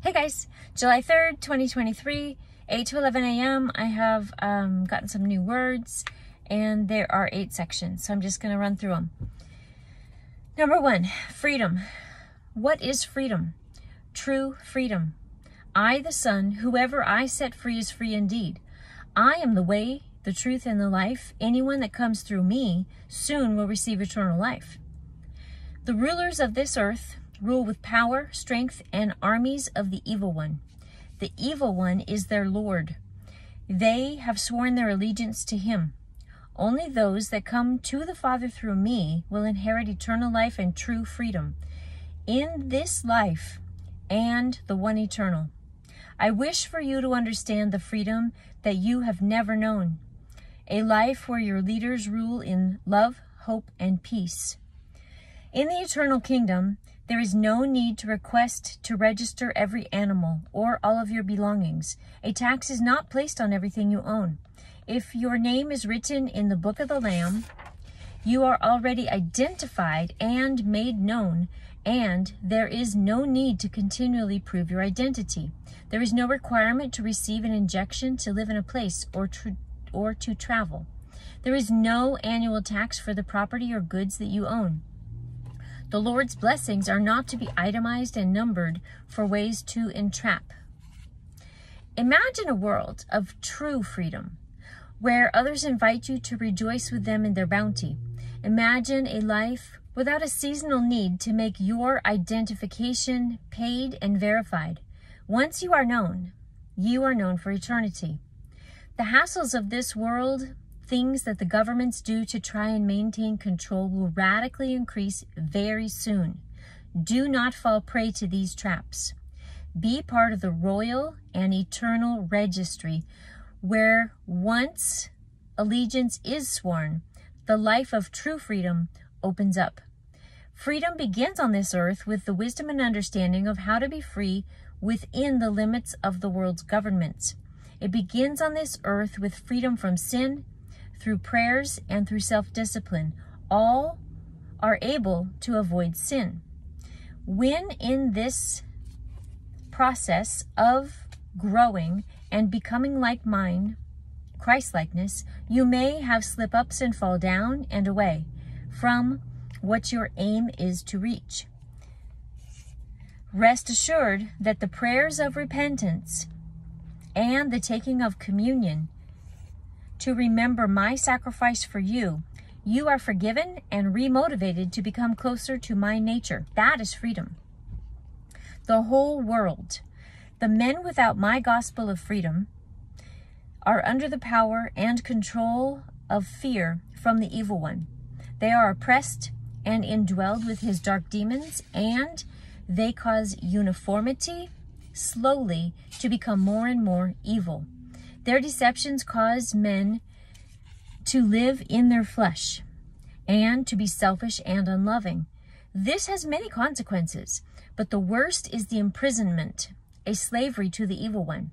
Hey guys, July 3rd, 2023, 8 to 11 a.m. I have um, gotten some new words and there are eight sections, so I'm just going to run through them. Number one, freedom. What is freedom? True freedom. I, the Son, whoever I set free is free indeed. I am the way, the truth, and the life. Anyone that comes through me soon will receive eternal life. The rulers of this earth rule with power, strength, and armies of the evil one. The evil one is their Lord. They have sworn their allegiance to him. Only those that come to the Father through me will inherit eternal life and true freedom. In this life and the one eternal. I wish for you to understand the freedom that you have never known. A life where your leaders rule in love, hope, and peace. In the eternal kingdom, there is no need to request to register every animal or all of your belongings. A tax is not placed on everything you own. If your name is written in the book of the Lamb, you are already identified and made known, and there is no need to continually prove your identity. There is no requirement to receive an injection to live in a place or, to, or to travel. There is no annual tax for the property or goods that you own. The Lord's blessings are not to be itemized and numbered for ways to entrap. Imagine a world of true freedom, where others invite you to rejoice with them in their bounty. Imagine a life without a seasonal need to make your identification paid and verified. Once you are known, you are known for eternity. The hassles of this world things that the governments do to try and maintain control will radically increase very soon. Do not fall prey to these traps. Be part of the royal and eternal registry where once allegiance is sworn, the life of true freedom opens up. Freedom begins on this earth with the wisdom and understanding of how to be free within the limits of the world's governments. It begins on this earth with freedom from sin, through prayers and through self-discipline, all are able to avoid sin. When in this process of growing and becoming like mine, Christ-likeness, you may have slip-ups and fall down and away from what your aim is to reach. Rest assured that the prayers of repentance and the taking of communion to remember my sacrifice for you, you are forgiven and remotivated to become closer to my nature. That is freedom. The whole world, the men without my gospel of freedom, are under the power and control of fear from the evil one. They are oppressed and indwelled with his dark demons, and they cause uniformity slowly to become more and more evil. Their deceptions cause men to live in their flesh and to be selfish and unloving. This has many consequences, but the worst is the imprisonment, a slavery to the evil one,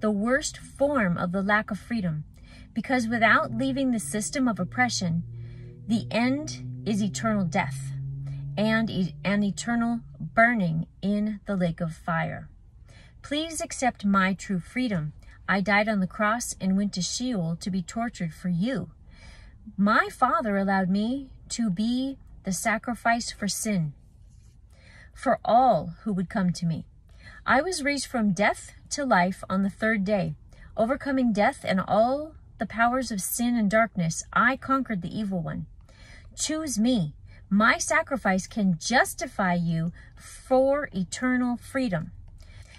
the worst form of the lack of freedom, because without leaving the system of oppression, the end is eternal death and an eternal burning in the lake of fire. Please accept my true freedom I died on the cross and went to Sheol to be tortured for you. My Father allowed me to be the sacrifice for sin, for all who would come to me. I was raised from death to life on the third day. Overcoming death and all the powers of sin and darkness, I conquered the evil one. Choose me. My sacrifice can justify you for eternal freedom.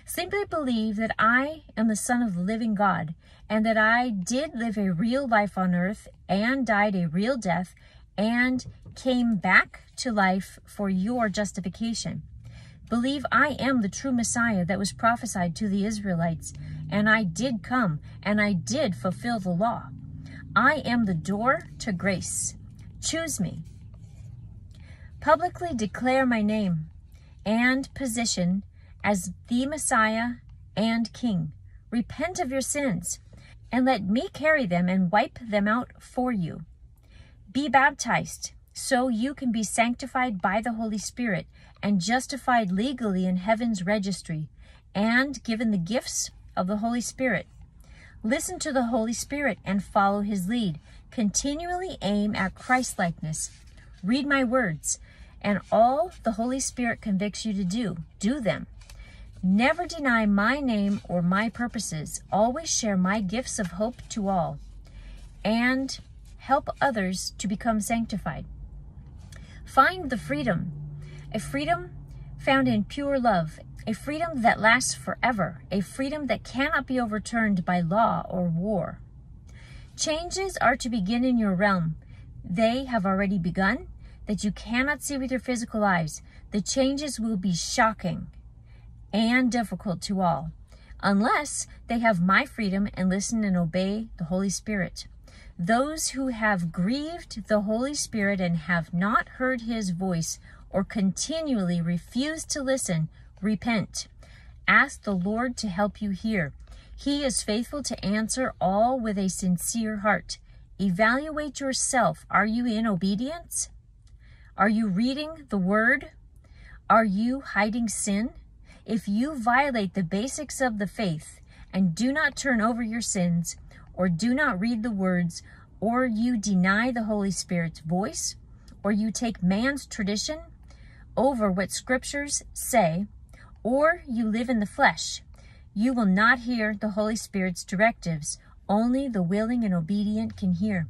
Simply believe that I am the Son of the living God and that I did live a real life on earth and died a real death and came back to life for your justification. Believe I am the true Messiah that was prophesied to the Israelites, and I did come and I did fulfill the law. I am the door to grace. Choose me. Publicly declare my name and position as the Messiah and King. Repent of your sins and let me carry them and wipe them out for you. Be baptized so you can be sanctified by the Holy Spirit and justified legally in heaven's registry and given the gifts of the Holy Spirit. Listen to the Holy Spirit and follow his lead. Continually aim at Christlikeness. Read my words, and all the Holy Spirit convicts you to do, do them. Never deny my name or my purposes. Always share my gifts of hope to all and help others to become sanctified. Find the freedom, a freedom found in pure love, a freedom that lasts forever, a freedom that cannot be overturned by law or war. Changes are to begin in your realm. They have already begun that you cannot see with your physical eyes. The changes will be shocking and difficult to all, unless they have my freedom and listen and obey the Holy Spirit. Those who have grieved the Holy Spirit and have not heard his voice or continually refuse to listen, repent. Ask the Lord to help you hear. He is faithful to answer all with a sincere heart. Evaluate yourself. Are you in obedience? Are you reading the word? Are you hiding sin? If you violate the basics of the faith and do not turn over your sins, or do not read the words, or you deny the Holy Spirit's voice, or you take man's tradition over what scriptures say, or you live in the flesh, you will not hear the Holy Spirit's directives. Only the willing and obedient can hear.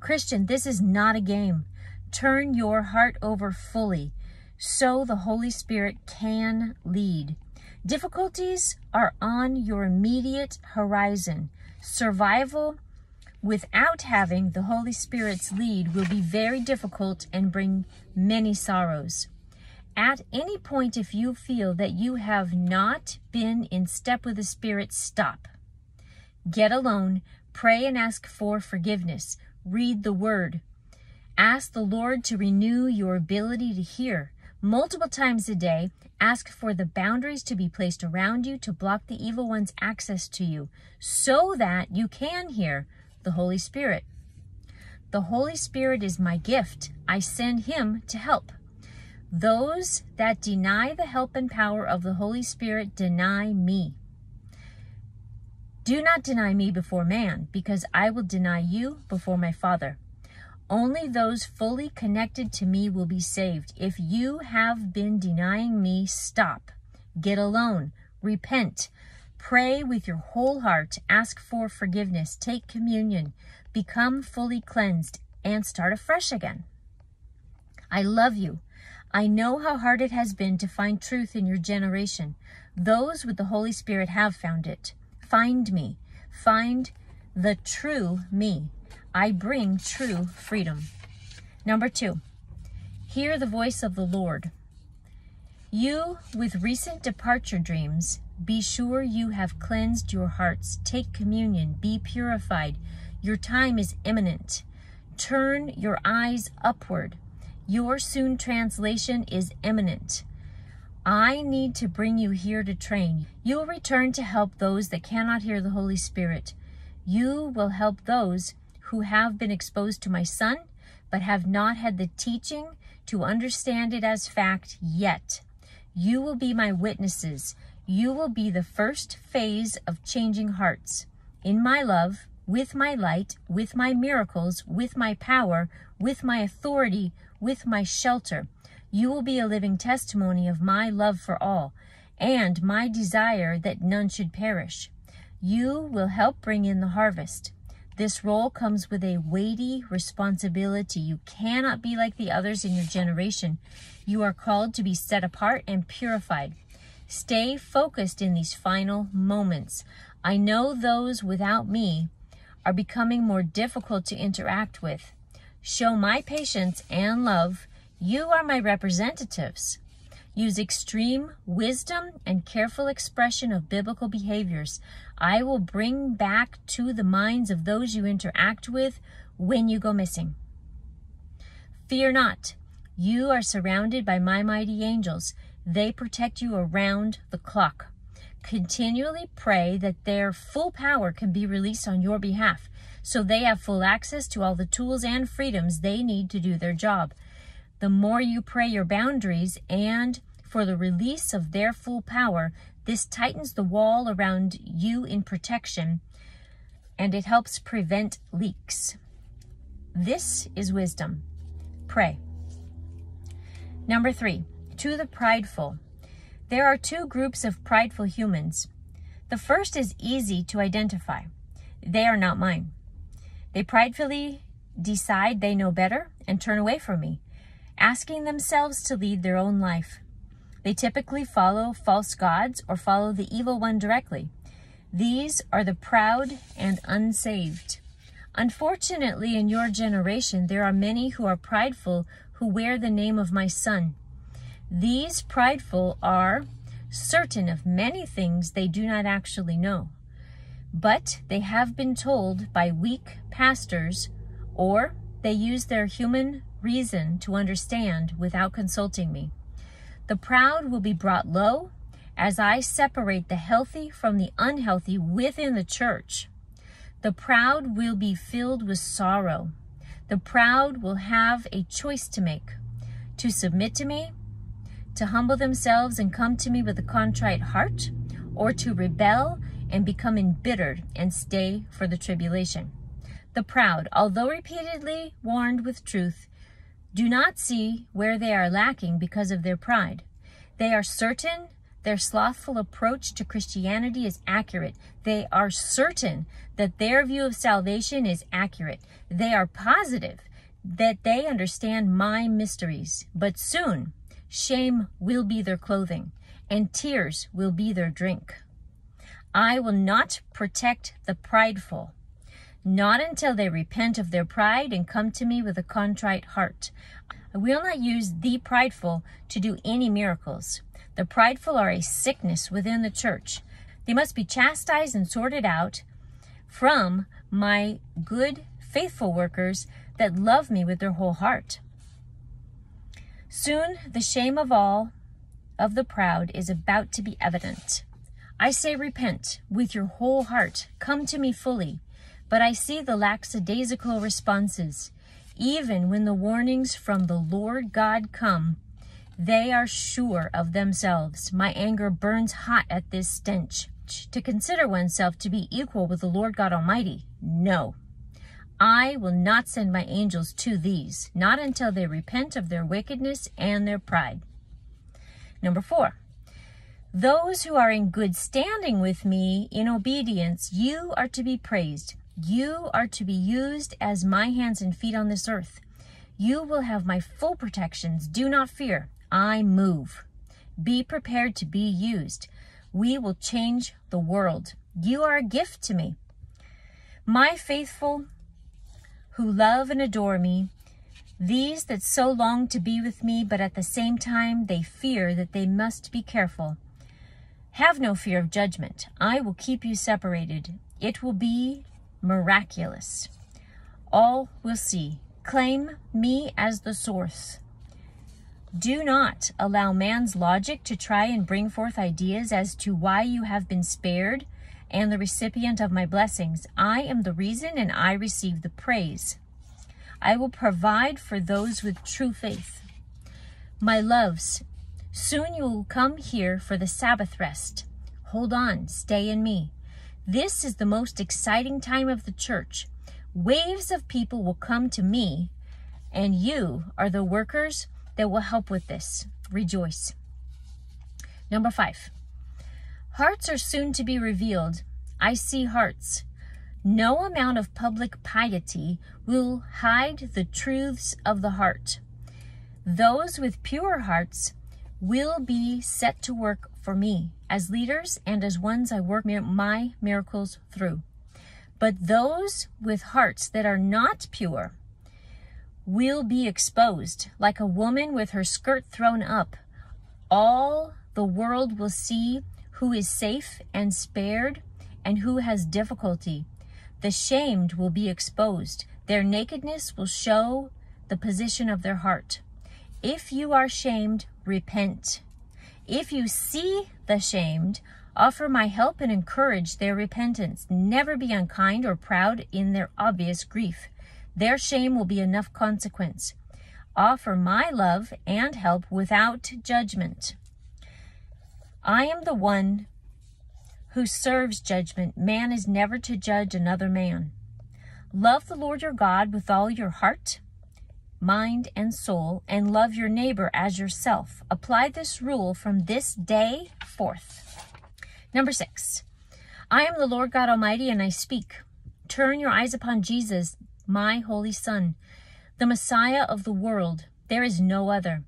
Christian, this is not a game. Turn your heart over fully so the Holy Spirit can lead. Difficulties are on your immediate horizon. Survival without having the Holy Spirit's lead will be very difficult and bring many sorrows. At any point, if you feel that you have not been in step with the Spirit, stop. Get alone, pray and ask for forgiveness. Read the Word. Ask the Lord to renew your ability to hear multiple times a day. Ask for the boundaries to be placed around you to block the evil one's access to you so that you can hear the Holy Spirit. The Holy Spirit is my gift. I send him to help. Those that deny the help and power of the Holy Spirit deny me. Do not deny me before man, because I will deny you before my Father. Only those fully connected to me will be saved. If you have been denying me, stop. Get alone. Repent. Pray with your whole heart. Ask for forgiveness. Take communion. Become fully cleansed and start afresh again. I love you. I know how hard it has been to find truth in your generation. Those with the Holy Spirit have found it. Find me. Find the true me. I bring true freedom. Number two, hear the voice of the Lord. You with recent departure dreams, be sure you have cleansed your hearts. Take communion, be purified. Your time is imminent. Turn your eyes upward. Your soon translation is imminent. I need to bring you here to train. You will return to help those that cannot hear the Holy Spirit. You will help those who have been exposed to my son, but have not had the teaching to understand it as fact yet. You will be my witnesses. You will be the first phase of changing hearts. In my love, with my light, with my miracles, with my power, with my authority, with my shelter. You will be a living testimony of my love for all and my desire that none should perish. You will help bring in the harvest. This role comes with a weighty responsibility. You cannot be like the others in your generation. You are called to be set apart and purified. Stay focused in these final moments. I know those without me are becoming more difficult to interact with. Show my patience and love. You are my representatives. Use extreme wisdom and careful expression of biblical behaviors. I will bring back to the minds of those you interact with when you go missing. Fear not. You are surrounded by my mighty angels. They protect you around the clock. Continually pray that their full power can be released on your behalf so they have full access to all the tools and freedoms they need to do their job the more you pray your boundaries and for the release of their full power, this tightens the wall around you in protection and it helps prevent leaks. This is wisdom. Pray. Number three, to the prideful. There are two groups of prideful humans. The first is easy to identify. They are not mine. They pridefully decide they know better and turn away from me, asking themselves to lead their own life. They typically follow false gods or follow the evil one directly. These are the proud and unsaved. Unfortunately, in your generation, there are many who are prideful who wear the name of my son. These prideful are certain of many things they do not actually know, but they have been told by weak pastors, or they use their human reason to understand without consulting me. The proud will be brought low as I separate the healthy from the unhealthy within the church. The proud will be filled with sorrow. The proud will have a choice to make to submit to me, to humble themselves and come to me with a contrite heart, or to rebel and become embittered and stay for the tribulation. The proud, although repeatedly warned with truth, do not see where they are lacking because of their pride. They are certain their slothful approach to Christianity is accurate. They are certain that their view of salvation is accurate. They are positive that they understand my mysteries. But soon, shame will be their clothing, and tears will be their drink. I will not protect the prideful not until they repent of their pride and come to me with a contrite heart. I will not use the prideful to do any miracles. The prideful are a sickness within the church. They must be chastised and sorted out from my good, faithful workers that love me with their whole heart. Soon the shame of all of the proud is about to be evident. I say, repent with your whole heart. Come to me fully but I see the lackadaisical responses. Even when the warnings from the Lord God come, they are sure of themselves. My anger burns hot at this stench. To consider oneself to be equal with the Lord God Almighty, no. I will not send my angels to these, not until they repent of their wickedness and their pride. Number four, those who are in good standing with me in obedience, you are to be praised. You are to be used as my hands and feet on this earth. You will have my full protections. Do not fear. I move. Be prepared to be used. We will change the world. You are a gift to me. My faithful who love and adore me, these that so long to be with me, but at the same time they fear that they must be careful. Have no fear of judgment. I will keep you separated. It will be miraculous. All will see. Claim me as the source. Do not allow man's logic to try and bring forth ideas as to why you have been spared and the recipient of my blessings. I am the reason and I receive the praise. I will provide for those with true faith. My loves, soon you will come here for the Sabbath rest. Hold on, stay in me. This is the most exciting time of the church. Waves of people will come to me, and you are the workers that will help with this. Rejoice. Number five, hearts are soon to be revealed. I see hearts. No amount of public piety will hide the truths of the heart. Those with pure hearts will be set to work for me as leaders and as ones I work my miracles through. But those with hearts that are not pure will be exposed like a woman with her skirt thrown up. All the world will see who is safe and spared and who has difficulty. The shamed will be exposed. Their nakedness will show the position of their heart. If you are shamed, repent. If you see the shamed, offer my help and encourage their repentance. Never be unkind or proud in their obvious grief. Their shame will be enough consequence. Offer my love and help without judgment. I am the one who serves judgment. Man is never to judge another man. Love the Lord your God with all your heart, mind, and soul, and love your neighbor as yourself. Apply this rule from this day forth. Number six, I am the Lord God Almighty, and I speak. Turn your eyes upon Jesus, my holy Son, the Messiah of the world. There is no other.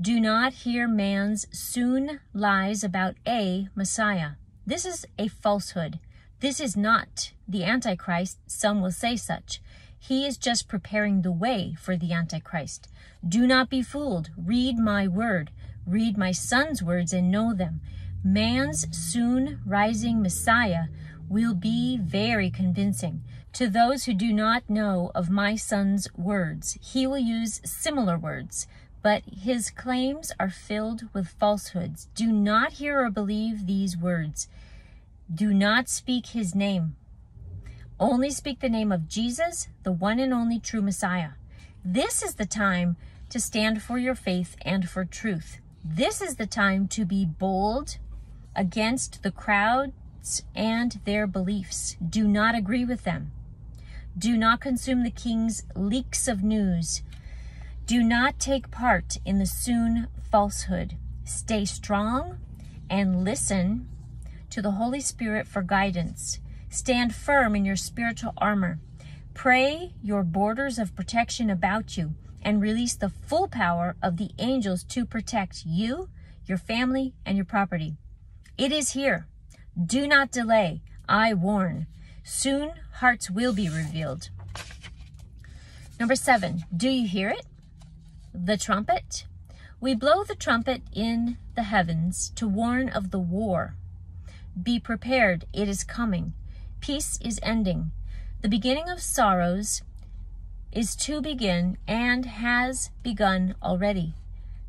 Do not hear man's soon lies about a Messiah. This is a falsehood. This is not the Antichrist. Some will say such. He is just preparing the way for the Antichrist. Do not be fooled. Read my word. Read my son's words and know them. Man's soon rising Messiah will be very convincing. To those who do not know of my son's words, he will use similar words, but his claims are filled with falsehoods. Do not hear or believe these words. Do not speak his name. Only speak the name of Jesus, the one and only true Messiah. This is the time to stand for your faith and for truth. This is the time to be bold against the crowds and their beliefs. Do not agree with them. Do not consume the king's leaks of news. Do not take part in the soon falsehood. Stay strong and listen to the Holy Spirit for guidance. Stand firm in your spiritual armor. Pray your borders of protection about you and release the full power of the angels to protect you, your family, and your property. It is here. Do not delay. I warn. Soon hearts will be revealed. Number seven, do you hear it? The trumpet. We blow the trumpet in the heavens to warn of the war. Be prepared, it is coming. Peace is ending. The beginning of sorrows is to begin and has begun already.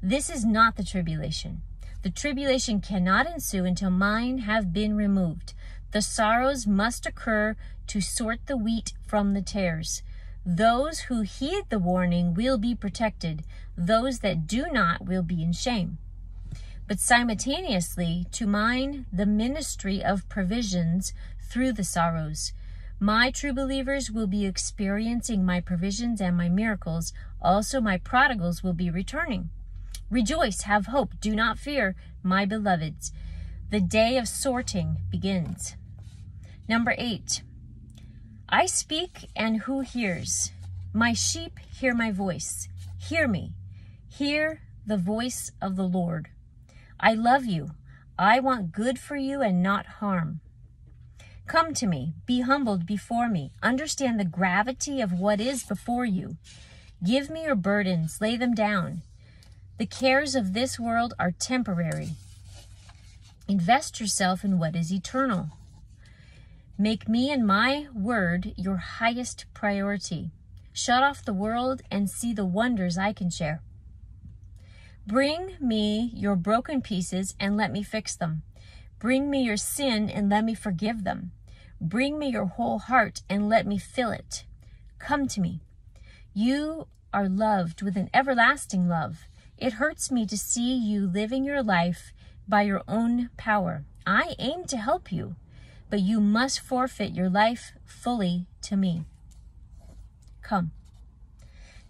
This is not the tribulation. The tribulation cannot ensue until mine have been removed. The sorrows must occur to sort the wheat from the tares. Those who heed the warning will be protected. Those that do not will be in shame. But simultaneously, to mine the ministry of provisions through the sorrows. My true believers will be experiencing my provisions and my miracles. Also, my prodigals will be returning. Rejoice, have hope, do not fear, my beloveds. The day of sorting begins. Number eight, I speak and who hears? My sheep hear my voice. Hear me. Hear the voice of the Lord. I love you. I want good for you and not harm. Come to me. Be humbled before me. Understand the gravity of what is before you. Give me your burdens. Lay them down. The cares of this world are temporary. Invest yourself in what is eternal. Make me and my word your highest priority. Shut off the world and see the wonders I can share. Bring me your broken pieces and let me fix them. Bring me your sin and let me forgive them. Bring me your whole heart and let me fill it. Come to me. You are loved with an everlasting love. It hurts me to see you living your life by your own power. I aim to help you but you must forfeit your life fully to me. Come.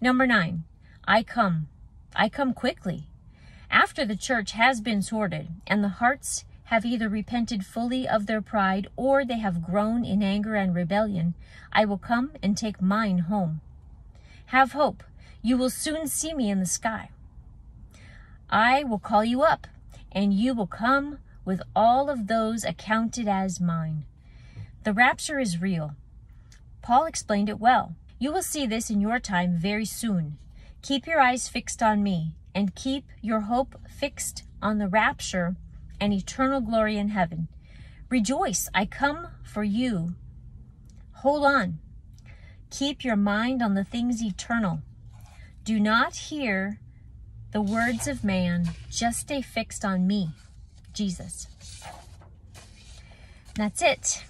Number nine, I come. I come quickly. After the church has been sorted and the hearts have either repented fully of their pride or they have grown in anger and rebellion, I will come and take mine home. Have hope. You will soon see me in the sky. I will call you up, and you will come with all of those accounted as mine. The rapture is real. Paul explained it well. You will see this in your time very soon. Keep your eyes fixed on me and keep your hope fixed on the rapture and eternal glory in heaven. Rejoice, I come for you. Hold on. Keep your mind on the things eternal. Do not hear the words of man, just stay fixed on me, Jesus. That's it.